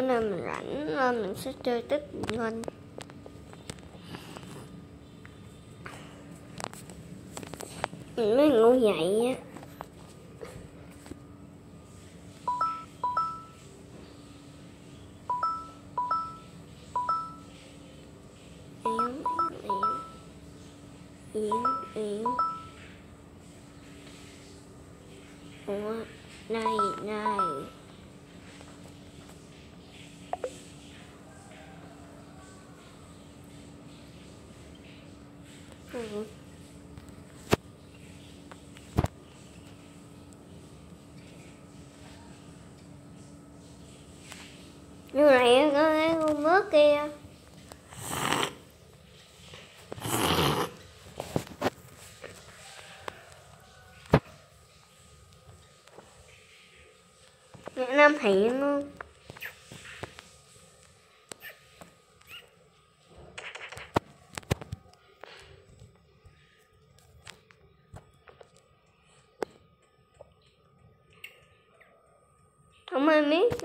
bữa nay mình rảnh lên mình sẽ chơi tích ngân mình mới ngủ dậy á Yến, Yến. Ủa, này, này. Ừ. Như này có cái con mướt kia Những năm thấy luôn I'm gonna make.